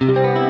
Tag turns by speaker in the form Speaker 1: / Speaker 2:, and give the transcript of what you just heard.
Speaker 1: Música